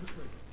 Yesu